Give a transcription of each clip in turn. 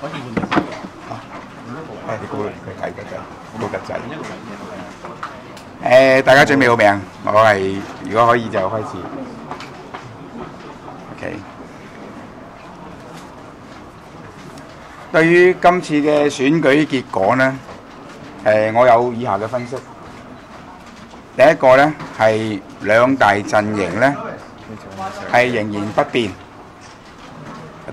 誒，你高佢矮得滯，高得滯。誒，大家準備好未啊？我係如果可以就開始。OK。對於今次嘅選舉結果呢，誒，我有以下嘅分析。第一個呢係兩大陣營呢係仍然不變。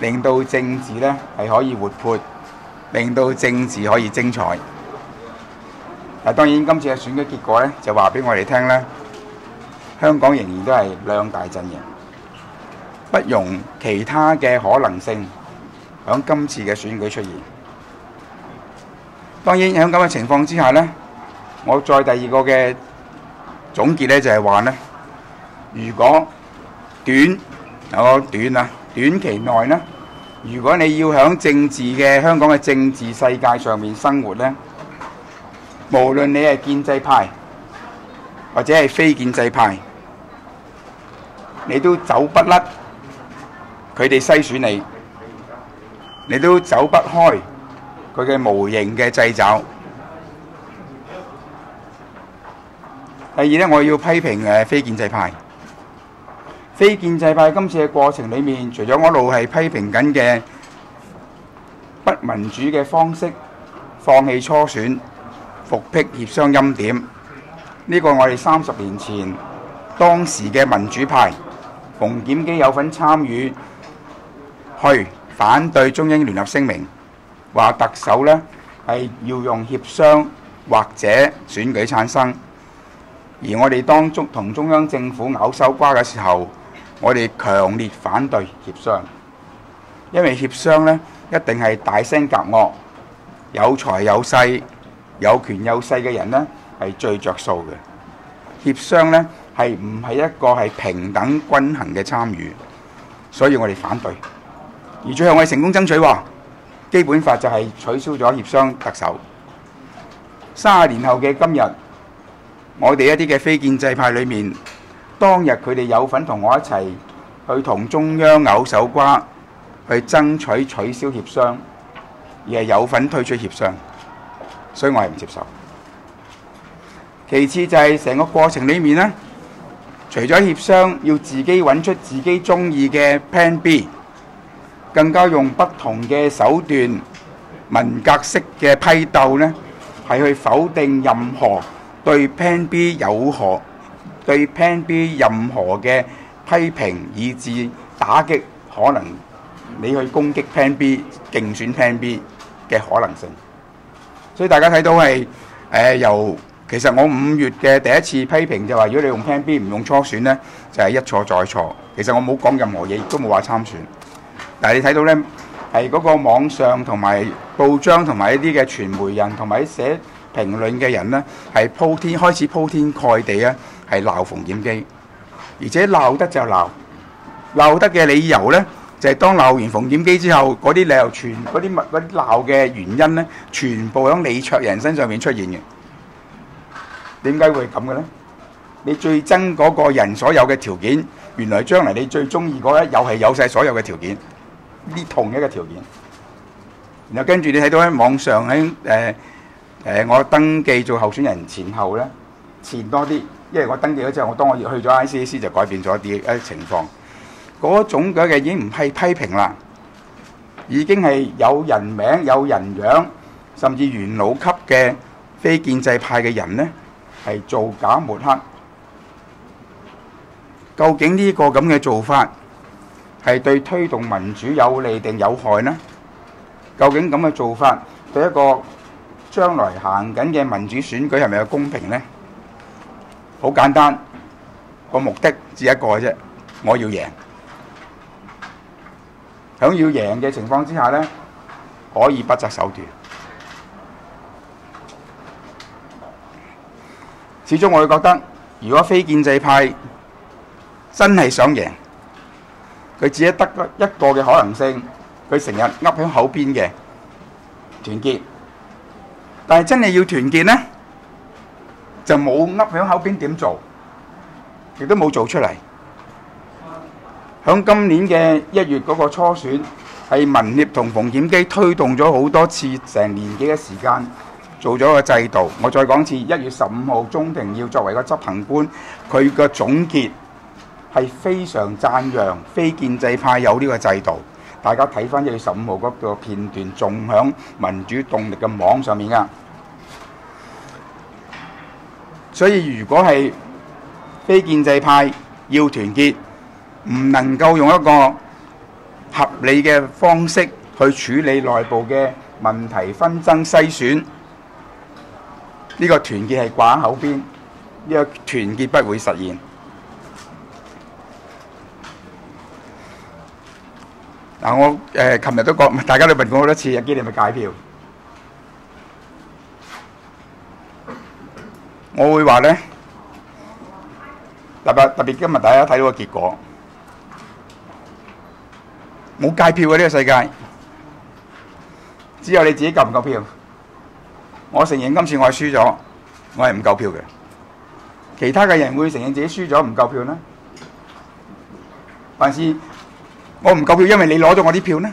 令到政治呢係可以活潑，令到政治可以精彩。嗱，當然今次嘅選舉結果呢，就話俾我哋聽呢，香港仍然都係兩大陣營，不容其他嘅可能性響今次嘅選舉出現。當然喺咁嘅情況之下呢，我再第二個嘅總結呢，就係話呢，如果短有個短啊。短期內呢，如果你要喺政治嘅香港嘅政治世界上面生活呢，無論你係建制派或者係非建制派，你都走不甩佢哋篩選你，你都走不開佢嘅無形嘅掣肘。第二呢，我要批評誒非建制派。非建制派今次嘅過程裏面，除咗我一路係批評緊嘅不民主嘅方式，放棄初選、復辟協商欽點，呢個我哋三十年前當時嘅民主派馮檢基有份參與去反對中英聯合聲明，話特首呢係要用協商或者選舉產生，而我哋當中同中央政府咬手瓜嘅時候。我哋強烈反對協商，因為協商呢一定係大聲夾惡，有財有勢、有權有勢嘅人呢係最着數嘅。協商呢係唔係一個係平等均衡嘅參與，所以我哋反對。而最後我哋成功爭取喎，基本法就係取消咗協商特首。三十年後嘅今日，我哋一啲嘅非建制派裏面。當日佢哋有份同我一齊去同中央拗手瓜，去爭取取消協商，而係有份退出協商，所以我係唔接受。其次就係成個過程裡面呢，除咗協商要自己揾出自己中意嘅 Plan B，更加用不同嘅手段、文革式嘅批鬥呢，係去否定任何對 Plan B 有何對 Plan B 任何嘅批評，以致打擊可能你去攻擊 Plan B、競選 Plan B 嘅可能性。所以大家睇到係誒、由其實我五月嘅第一次批評就話，如果你用 Plan B 唔用初選呢，就係、一錯再錯。其實我冇講任何嘢，亦都冇話參選。但係你睇到呢，係嗰個網上同埋報章同埋一啲嘅傳媒人同埋寫評論嘅人呢，係鋪天開始鋪天蓋地啊！係鬧馮檢基，而且鬧得就鬧，鬧得嘅理由呢，就係、是、當鬧完馮檢基之後，嗰啲理由全嗰啲物啲鬧嘅原因呢，全部喺李卓人身上面出現嘅。點解會咁嘅呢？你最憎嗰個人所有嘅條件，原來將來你最中意嗰一又係有晒所有嘅條件，呢同一個條件。然後跟住你睇到喺網上喺誒誒，我登記做候選人前後呢，前多啲。因為我登記咗之後，我當我去咗 ICAC 就改變咗啲一情況。嗰種嘅已經唔係批評啦，已經係有人名、有人樣，甚至元老級嘅非建制派嘅人呢，係造假抹黑。究竟呢個咁嘅做法係對推動民主有利定有害呢？究竟咁嘅做法對一個將來行緊嘅民主選舉係咪有公平呢？好簡單，個目的只一個嘅啫，我要贏。想要贏嘅情況之下咧，可以不擇手段。始終我會覺得，如果非建制派真係想贏，佢只係得一個嘅可能性，佢成日噏喺口邊嘅團結。但係真係要團結咧？就冇噏喺口邊點做，亦都冇做出嚟。響今年嘅一月嗰個初選，係民協同馮檢基推動咗好多次，成年幾嘅時間做咗個制度。我再講次，一月十五號中庭要作為個執行官，佢嘅總結係非常讚揚非建制派有呢個制度。大家睇翻一月十五號嗰個片段，仲響民主動力嘅網上面噶。所以如果係非建制派要團結，唔能夠用一個合理嘅方式去處理內部嘅問題紛爭篩選，呢個團結係掛喺口邊，呢個團結不會實現。嗱，我誒琴日都講，大家都問過好多次，阿基你咪解票？我會話咧，特別特別今日大家睇到個結果。冇界票嘅呢個世界，只有你自己夠唔夠票。我承認今次我係輸咗，我係唔夠票嘅。其他嘅人會承認自己輸咗唔夠票呢？還是我唔夠票，因為你攞咗我啲票呢？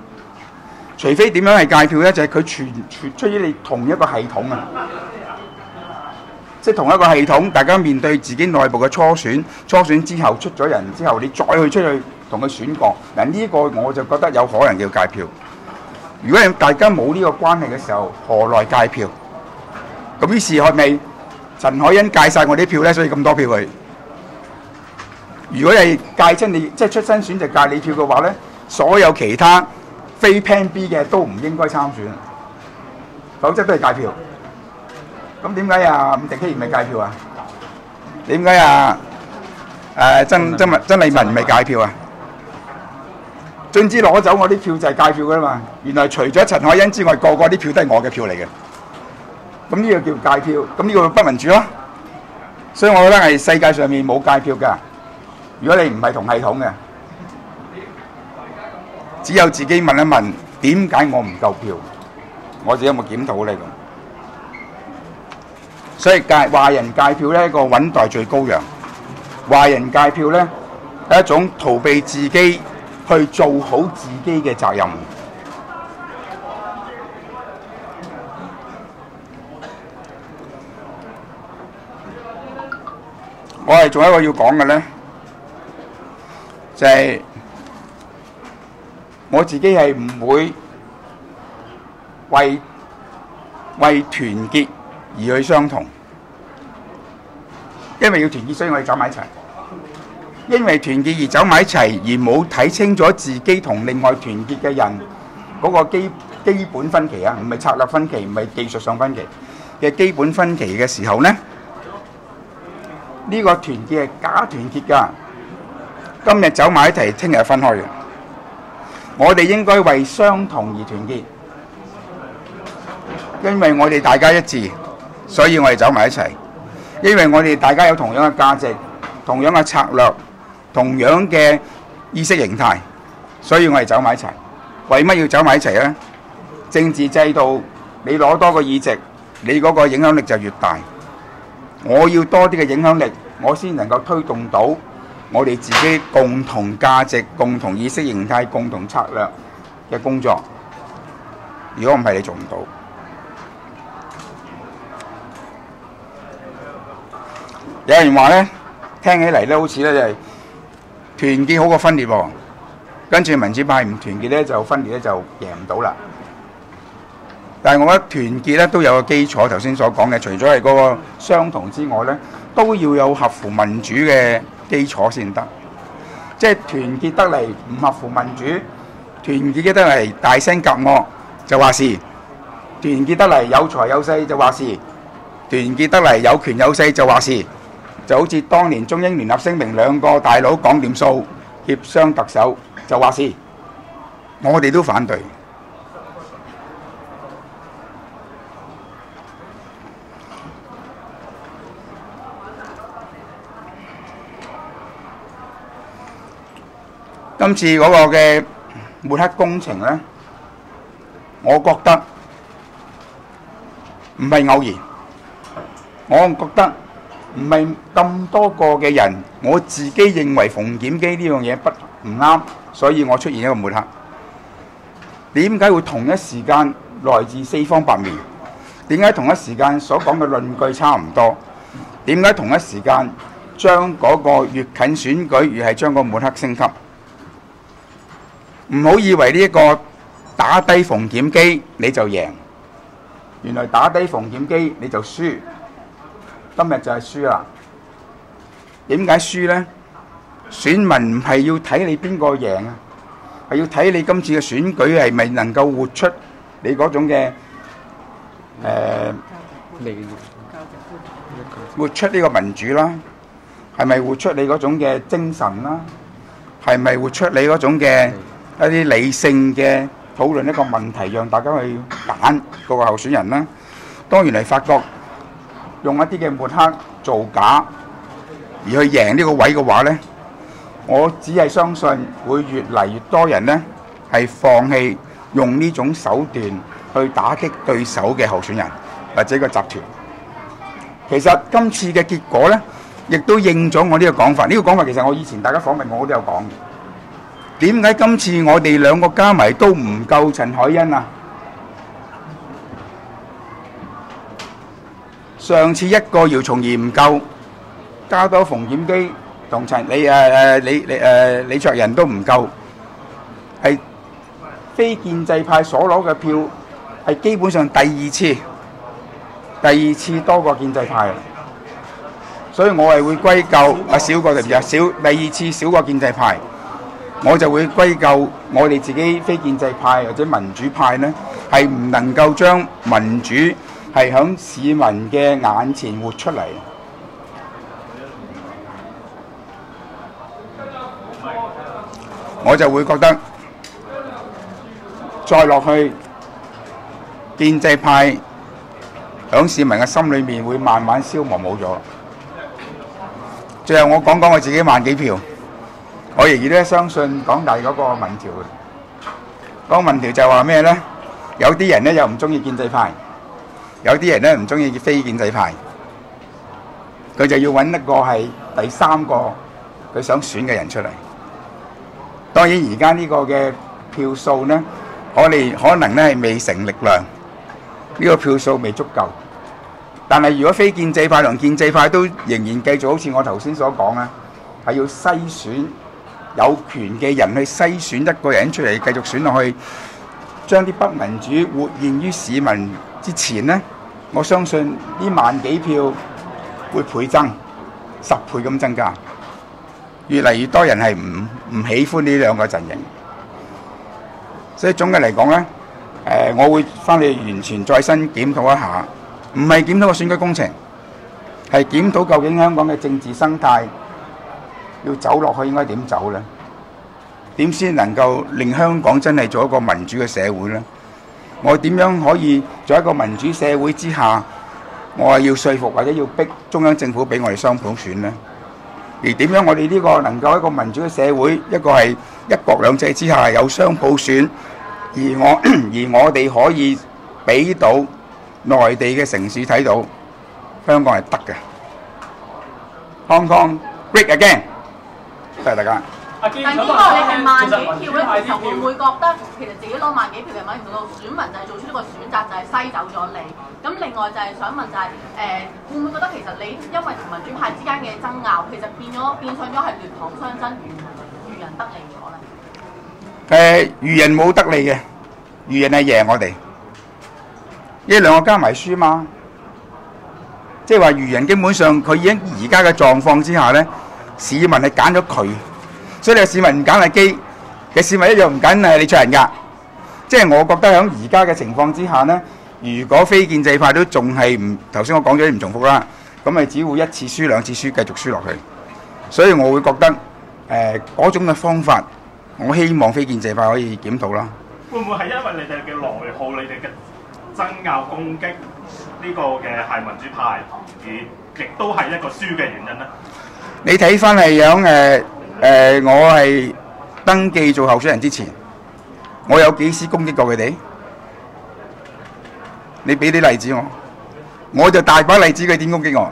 除非點樣係界票呢？就係佢全全出於你同一個系統啊，即係同一個系統，大家面對自己內部嘅初選，初選之後出咗人之後，你再去出去。同佢選過，嗱呢個我就覺得有可能要界票。如果大家冇呢個關係嘅時候，何來界票？咁於是係咪陳海欣界晒我啲票咧？所以咁多票佢。如果係界親你，即係出身選就界你票嘅話咧，所有其他非 Plan B 嘅都唔應該參選，否則都係界票。咁點解啊？伍迪希唔係界票啊？點解啊？誒曾曾文曾麗文唔係界票啊？總之攞走我啲票就係界票噶啦嘛，原來除咗陳海欣之外，個個啲票都係我嘅票嚟嘅。咁呢個叫界票，咁呢個不民主咯。所以我覺得係世界上面冇界票噶。如果你唔係同系統嘅，只有自己問一問點解我唔夠票，我自己有冇檢討呢？咁。所以界壞人界票咧，一個穩代罪羔羊。壞人界票咧係一種逃避自己。去做好自己嘅責任。我係仲有一個要講嘅咧，就係我自己係唔會為為團結而去相同，因為要團結，所以我哋走埋一齊。因為團結而走埋一齊，而冇睇清楚自己同另外團結嘅人嗰個基基本分歧啊，唔係策略分歧，唔係技術上分歧嘅基本分歧嘅時候呢，呢個團結係假團結㗎。今日走埋一齊，聽日分開嘅。我哋應該為相同而團結，因為我哋大家一致，所以我哋走埋一齊。因為我哋大家有同樣嘅價值，同樣嘅策略。同樣嘅意識形態，所以我哋走埋一齊。為乜要走埋一齊呢？政治制度，你攞多個議席，你嗰個影響力就越大。我要多啲嘅影響力，我先能夠推動到我哋自己共同價值、共同意識形態、共同策略嘅工作。如果唔係，你做唔到。有人話呢，聽起嚟咧，好似咧就係。團結好過分裂喎，跟住民主派唔團結咧，就分裂咧就贏唔到啦。但係我覺得團結咧都有個基礎，頭先所講嘅，除咗係嗰個相同之外咧，都要有合乎民主嘅基礎先得。即係團結得嚟唔合乎民主，團結得嚟大聲夾惡就話事，團結得嚟有財有勢就話事，團結得嚟有權有勢就話事，就好似當年中英聯合聲明兩個大佬講掂數，協商特首就話事，我哋都反對。今次嗰個嘅抹黑工程呢，我覺得唔係偶然，我覺得唔係咁多個嘅人，我自己認為馮檢基呢樣嘢不唔啱，所以我出現一個抹黑。點解會同一時間來自四方八面？點解同一時間所講嘅論據差唔多？點解同一時間將嗰個越近選舉越係將個抹黑升級？唔好以為呢一個打低逢檢機你就贏，原來打低逢檢機你就輸。今日就係輸啦。點解輸呢？選民唔係要睇你邊個贏啊，係要睇你今次嘅選舉係咪能夠活出你嗰種嘅誒，活出呢個民主啦，係咪活出你嗰種嘅精神啦？係咪活出你嗰種嘅？一啲理性嘅討論一個問題，讓大家去揀嗰個候選人啦。當然嚟發覺用一啲嘅抹黑造假而去贏呢個位嘅話呢，我只係相信會越嚟越多人呢係放棄用呢種手段去打擊對手嘅候選人或者個集團。其實今次嘅結果呢，亦都應咗我呢個講法。呢個講法其實我以前大家訪問我都有講。點解今次我哋兩個加埋都唔夠陳海欣啊？上次一個姚松儀唔夠，加多馮檢基同陳李誒誒李李誒李卓人都唔夠，係非建制派所攞嘅票係基本上第二次，第二次多過建制派，所以我係會歸咎啊少過定唔少，第二次少過建制派。我就會歸咎我哋自己非建制派或者民主派呢，係唔能夠將民主係響市民嘅眼前活出嚟。我就會覺得再落去建制派響市民嘅心裏面會慢慢消磨冇咗。最後我講講我自己萬幾票。我仍然咧相信港大嗰個民調嘅，嗰個民調就話咩咧？有啲人咧又唔中意建制派，有啲人咧唔中意非建制派，佢就要揾一個係第三個佢想選嘅人出嚟。當然而家呢個嘅票數咧，我哋可能咧係未成力量，呢個票數未足夠。但係如果非建制派同建制派都仍然繼續好似我頭先所講啊，係要篩選。有權嘅人去篩選一個人出嚟，繼續選落去，將啲不民主活現於市民之前呢，我相信呢萬幾票會倍增，十倍咁增加，越嚟越多人係唔唔喜歡呢兩個陣營，所以總嘅嚟講呢，誒，我會翻去完全再新檢討一下，唔係檢討個選舉工程，係檢討究竟香港嘅政治生態。要走落去應該點走呢？點先能夠令香港真係做一個民主嘅社會呢？我點樣可以做一個民主社會之下，我係要說服或者要逼中央政府俾我哋雙普選呢？而點樣我哋呢個能夠一個民主嘅社會，一個係一國兩制之下有雙普選，而我 而我哋可以俾到內地嘅城市睇到香港係得嘅。Hong Kong great again！多謝大家。但係呢個你係萬幾票咧，其實會唔會覺得其實自己攞萬幾票嘅某程度，選民就係做出呢個選擇，就係篩走咗你。咁另外就係想問就係、是、誒、呃，會唔會覺得其實你因為同民主派之間嘅爭拗，其實變咗變相咗係劣塘相爭，愚人愚人得利咗咧？誒，愚人冇得利嘅，愚人係贏我哋。呢兩個加埋輸嘛。即係話愚人基本上佢已經而家嘅狀況之下呢，市民係揀咗佢，所以你個市民唔揀阿基嘅市民一樣唔揀係李卓人噶。即係我覺得喺而家嘅情況之下呢，如果非建制派都仲係唔頭先我講咗啲唔重複啦，咁咪只會一次輸兩次輸，繼續輸落去。所以我會覺得誒嗰、種嘅方法，我希望非建制派可以檢討啦。會唔會係因為你哋嘅內耗、你哋嘅爭拗攻擊呢個嘅係民主派，而亦都係一個輸嘅原因咧？你睇翻係樣誒誒，我係登記做候選人之前，我有幾時攻擊過佢哋？你俾啲例子我，我就大把例子佢點攻擊我。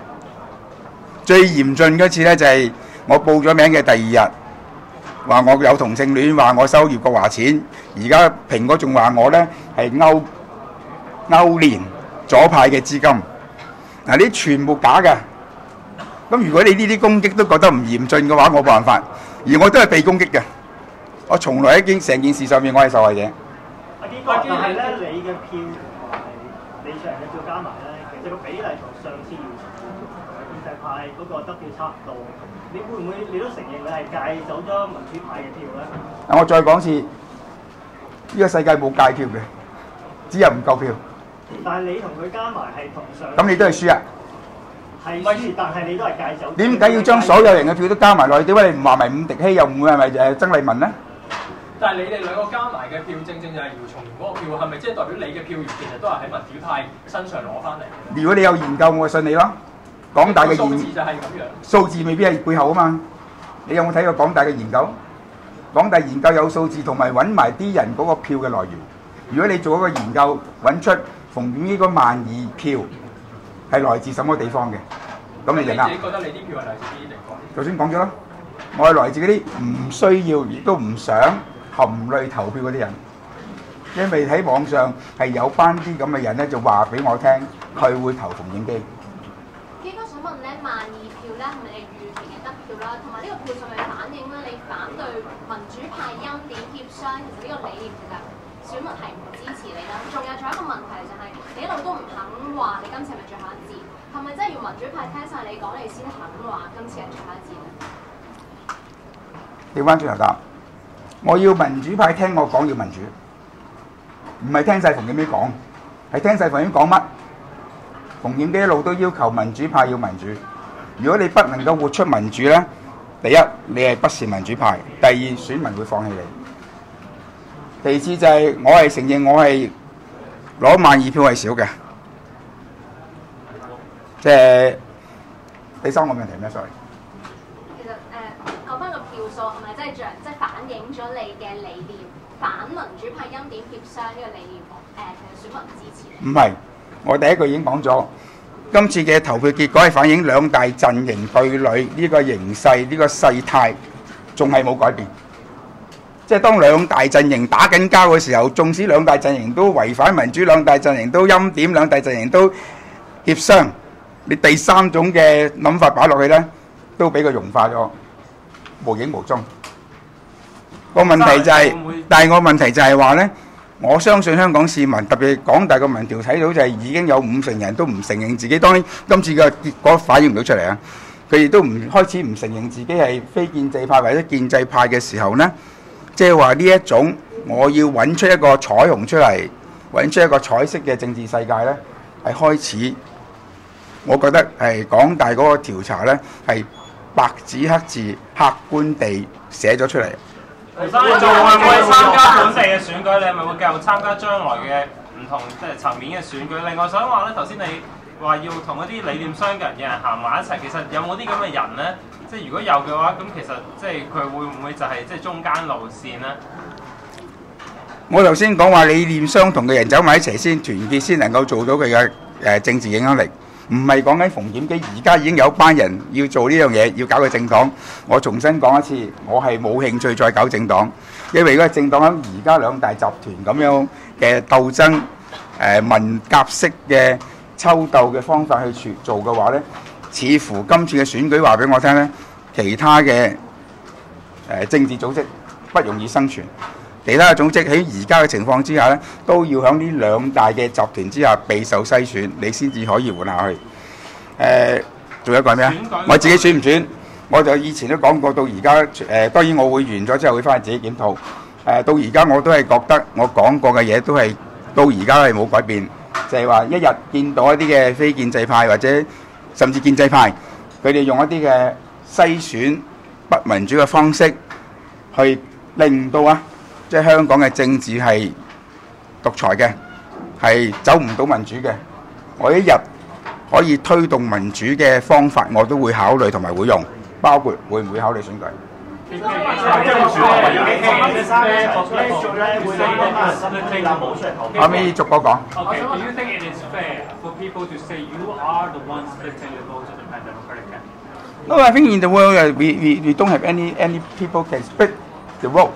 最嚴峻嗰次呢，就係、我報咗名嘅第二日，話我有同性戀，話我收葉國華錢，而家蘋果仲話我呢係勾勾連左派嘅資金，嗱呢全部假嘅。咁如果你呢啲攻擊都覺得唔嚴峻嘅話，我冇辦法。而我都係被攻擊嘅，我從來喺件成件事上面我係受害者。阿堅哥，但係咧，你嘅票同埋李卓人嘅票加埋咧，其實個比例同上次完全唔同嘅建制派嗰個得票差唔多。你會唔會你都承認你係戒走咗民主派嘅票咧？嗱，我再講一次，呢、個世界冇戒票嘅，只有唔夠票。但係你同佢加埋係同上咁你都係輸啊！係，但係你都係戒走。點解要將所有人嘅票都加埋落去？點解你唔話埋伍迪希，又唔會係咪誒曾麗文呢？但係你哋兩個加埋嘅票，正正就係姚松炎嗰個票，係咪即係代表你嘅票源其實都係喺民主派身上攞翻嚟？如果你有研究，我就信你咯。港大嘅數字就係咁樣。數字未必係背後啊嘛。你有冇睇過港大嘅研究？港大研究有數字同埋揾埋啲人嗰個票嘅來源。如果你做一個研究，揾出馮檢呢個萬二票係來自什麼地方嘅，咁你就啱自。己覺得你啲票係來自邊啲地方？頭先講咗啦，我係來自嗰啲唔需要亦都唔想含淚投票嗰啲人，因為喺網上係有班啲咁嘅人咧，就話俾我聽，佢會投馮影基。基哥想問咧，萬二票咧係咪你預期嘅得票啦？同埋呢個票數咪反映咧你反對民主派欽點協商，其實呢個理念其實選民係唔支持你啦。仲有仲有一個問題就係、你一路都唔肯話你今次係咪最後一戰，係咪真係要民主派聽晒你講，你先肯話今次係最後一戰咧？調翻轉頭答，我要民主派聽我講要民主，唔係聽晒馮檢基講，係聽晒馮檢基講乜。馮檢基一路都要求民主派要民主，如果你不能夠活出民主呢，第一你係不是民主派，第二選民會放棄你。其次就係、我係承認我係攞萬二票係少嘅，即係第三個問題咩？sorry。其實誒，講翻個票數係咪真係像即係反映咗你嘅理念，反民主派欽點協商呢個理念？誒、選民支持。唔係，我第一句已經講咗，今次嘅投票結果係反映兩大陣營對壘呢個形勢，呢、個勢態仲係冇改變。即係當兩大陣營打緊交嘅時候，縱使兩大陣營都違反民主，兩大陣營都欽點，兩大陣營都協商，你第三種嘅諗法擺落去呢，都俾佢融化咗，無影無蹤。個問題就係、但係我問題就係話呢。我相信香港市民，特別廣大嘅民調睇到就係已經有五成人都唔承認自己。當然今次嘅結果反映唔到出嚟啊，佢亦都唔開始唔承認自己係非建制派或者建制派嘅時候呢，即係話呢一種我要揾出一個彩虹出嚟，揾出一個彩色嘅政治世界呢，係開始。我覺得係港大嗰個調查咧，係白紙黑字、客觀地寫咗出嚟。你仲會唔會參加本地嘅選舉？你係咪會繼續參加將來嘅唔同即係層面嘅選舉？另外想話咧，頭先你話要同一啲理念相近嘅人行埋一齊，其實有冇啲咁嘅人咧？即係如果有嘅話，咁其實即係佢會唔會就係即係中間路線咧？我頭先講話理念相同嘅人走埋一齊先團結，先能夠做到佢嘅誒政治影響力。唔係講緊逢檢基，而家已經有班人要做呢樣嘢，要搞個政黨。我重新講一次，我係冇興趣再搞政黨，因為如果政黨喺而家兩大集團咁樣嘅鬥爭，誒、文革式嘅抽鬥嘅方法去處做嘅話呢，似乎今次嘅選舉話俾我聽呢，其他嘅誒、政治組織不容易生存。其他嘅組織喺而家嘅情況之下咧，都要喺呢兩大嘅集團之下備受篩選，你先至可以換下去。誒、仲有一個係咩啊？我自己選唔選？我就以前都講過，到而家誒，當然我會完咗之後會翻去自己檢討。誒、到而家我都係覺得我講過嘅嘢都係到而家係冇改變，就係、話一日見到一啲嘅非建制派或者甚至建制派，佢哋用一啲嘅篩選不民主嘅方式，去令到啊，即係香港嘅政治係獨裁嘅，係走唔到民主嘅。我一日可以推動民主嘅方法，我都會考慮同埋會用，包括會唔會考慮選舉。後尾逐個講。Okay, do you think it is fair for people to say you are the ones splitting the votes of the Democratic candidate? No, I think in the world we, we, we don't have any any people can split the vote.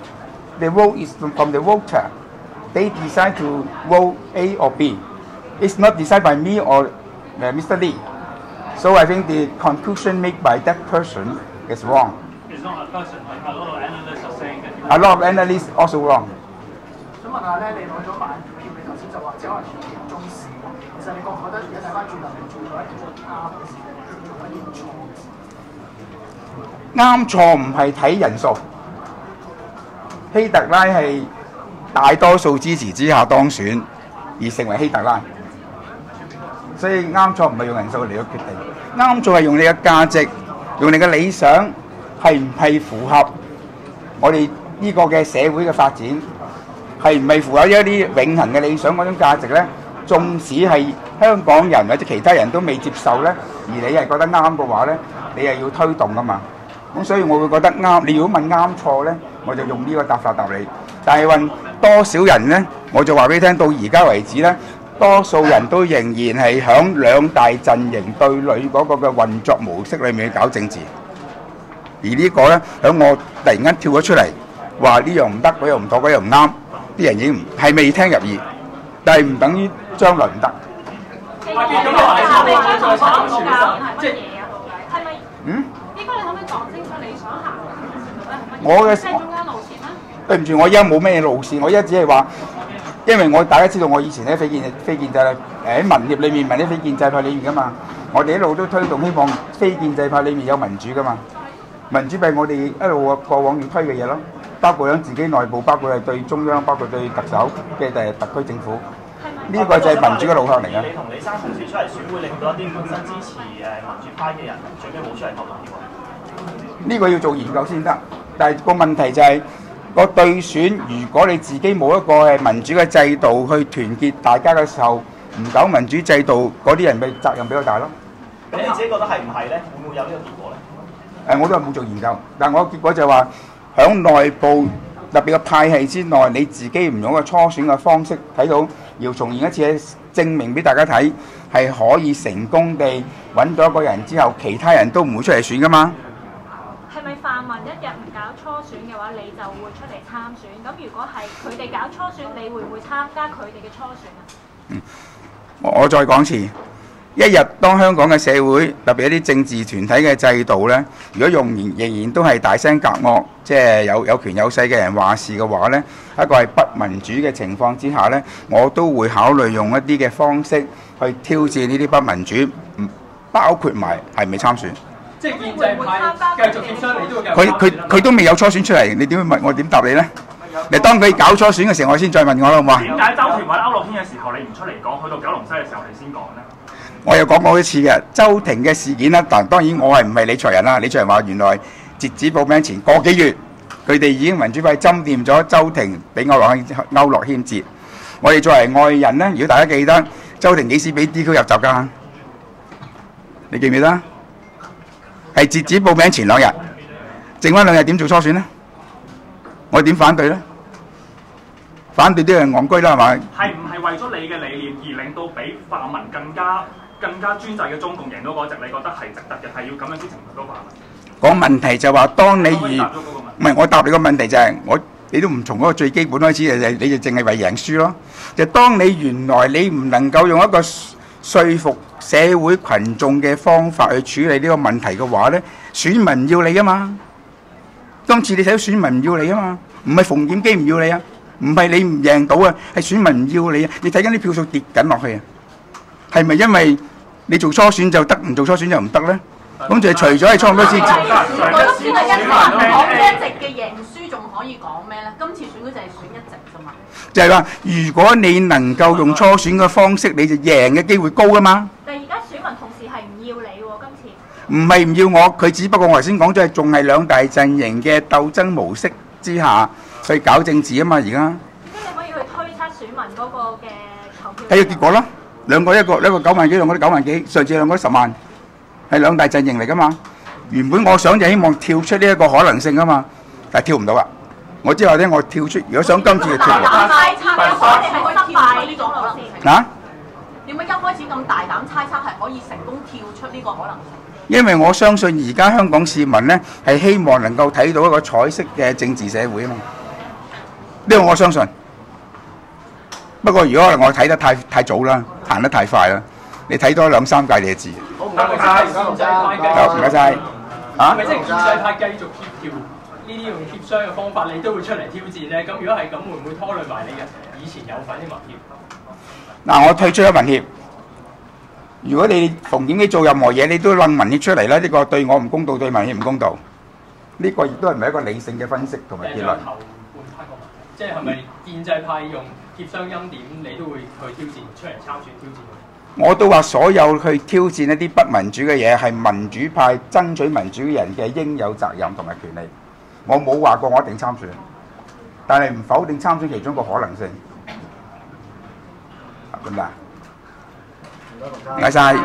The vote is from, from the voter. They decide to vote A or B. It's not decided by me or uh, Mr. Lee. So I think the conclusion made by that person is wrong. It's not a person, like a lot of analysts are saying that. A lot of analysts also wrong. 想問下咧，你攞咗萬票，你頭先就話只可能全票中市，其實你覺唔覺得而家睇翻轉頭，你做咗一件啱嘅事，定係一件錯嘅事？啱錯唔係睇人數，希特拉係大多數支持之下當選而成為希特拉，所以啱錯唔係用人數嚟到決定，啱錯係用你嘅價值，用你嘅理想係唔係符合我哋呢個嘅社會嘅發展，係唔係符合一啲永恆嘅理想嗰種價值呢？縱使係香港人或者其他人都未接受呢，而你係覺得啱嘅話呢，你係要推動噶嘛。咁所以我會覺得啱。你如果問啱錯呢，我就用呢個答法答你。但係問多少人呢，我就話俾你聽，到而家為止呢，多數人都仍然係響兩大陣營對壘嗰個嘅運作模式裏面去搞政治。而呢個呢，響我突然間跳咗出嚟，話呢樣唔得，嗰樣唔妥，嗰樣唔啱，啲人已經唔係未聽入耳，但係唔等於將來唔得。嗯？應該你可唔可以講清楚你想行？我嘅即係中間路線啦？對唔住，我而家冇咩路線，我而家只係話，因為我大家知道我以前喺非建非建制誒喺民協裏面，民啲非建制派裏面噶嘛，我哋一路都推動希望非建制派裏面有民主噶嘛，民主係我哋一路過往要推嘅嘢咯，包括喺自己內部，包括係對中央，包括對特首嘅誒特區政府，呢、個就係民主嘅路向嚟嘅。你同李生同時出嚟選，會令到一啲本身支持誒民主派嘅人，最尾冇出嚟投票啊！呢個要做研究先得，但係個問題就係、個對選，如果你自己冇一個係民主嘅制度去團結大家嘅時候，唔搞民主制度，嗰啲人咪責任比較大咯。咁你自己覺得係唔係咧？會唔會有呢個結果咧？誒、我都係冇做研究，但係我結果就話響內部特別嘅派系之內，你自己唔用個初選嘅方式睇到姚松炎一次係證明俾大家睇係可以成功地揾到一個人之後，其他人都唔會出嚟選噶嘛。泛民一日唔搞初選嘅話，你就會出嚟參選？咁如果係佢哋搞初選，你會唔會參加佢哋嘅初選啊？我再講次，一日當香港嘅社會，特別一啲政治團體嘅制度呢，如果用仍仍然都係大聲隔惡，即係有有權有勢嘅人話事嘅話呢，一個係不民主嘅情況之下呢，我都會考慮用一啲嘅方式去挑戰呢啲不民主，包括埋係咪參選。即係建制派繼續協商，你都佢佢佢都未有初選出嚟，你點會問我點答你呢？你當佢搞初選嘅時候，我先再問我啦，好嘛？點解周團或者區諾軒嘅時候你唔出嚟講，去到九龍西嘅時候你先講呢？我有講過一次嘅周庭嘅事件啦，但當然我係唔係理財人啦。理財人話原來截止報名前個幾月，佢哋已經民主派針掂咗周庭俾區諾軒區諾軒截。我哋作為外人呢，如果大家記得周庭幾時俾 DQ 入閘㗎？你記唔記得？係截止報名前兩日，剩翻兩日點做初選呢？我點反對呢？反對啲人戇居啦，係咪？係唔係為咗你嘅理念而令到比泛民更加更加專制嘅中共贏到嗰席？你覺得係值得嘅？係要咁樣先懲罰到泛民？講問題就話，當你而唔係我答你個問題就係、我你都唔從嗰個最基本開始，就你就淨係為贏輸咯。就當你原來你唔能夠用一個說服社會群眾嘅方法去處理呢個問題嘅話咧，選民要你啊嘛。今次你睇到選民唔要你啊嘛，唔係馮檢基唔要你啊，唔係你唔贏到啊，係選民唔要你啊！你睇緊啲票數跌緊落去啊，係咪因為你做初選就得，唔做初選就唔得咧？咁就係除咗係初選之選舉都選係一席，講一席嘅贏輸仲可以講咩咧？今次選舉就係選一席啫嘛。就係話，如果你能夠用初選嘅方式，你就贏嘅機會高啊嘛。但係而家選民同時係唔要你喎，今次。唔係唔要我，佢只不過我頭先講咗係仲係兩大陣營嘅鬥爭模式之下去搞政治啊嘛，而家即係你可以去推測選民嗰個嘅投票。睇個結果啦。兩個一個一個九萬幾，兩個都九萬幾，上次兩個都十萬，係兩大陣營嚟噶嘛。原本我想就希望跳出呢一個可能性啊嘛，但係跳唔到啦。我之後咧，我跳出，如果想今次嘅跳唔到。猜測你係失敗呢個可能性。啊？點解一開始咁大膽猜測係可以成功跳出呢個可能性？因為我相信而家香港市民咧係希望能夠睇到一個彩色嘅政治社會啊嘛，呢個我相信。不過如果我睇得太太早啦，行得太快啦，你睇多兩三屆你就知。好唔該晒，建制派繼續好唔該晒啊係咪即係建制派繼續協調呢啲用協商嘅方法，你都會出嚟挑戰咧？咁如果係咁，會唔會拖累埋你嘅以前有份啲民協？嗱，我退出咗民協。如果你馮檢基做任何嘢，你都擸民協出嚟咧，呢、個對我唔公道，對民協唔公道。呢、個亦都係唔係一個理性嘅分析同埋結論。即係係咪建制派用協商欽點，你都會去挑戰出嚟參選挑戰？我都話所有去挑戰一啲不民主嘅嘢，係民主派爭取民主嘅人嘅應有責任同埋權利。我冇話過我一定參選，但係唔否定參選其中一個可能性。得唔得啊？唔該晒。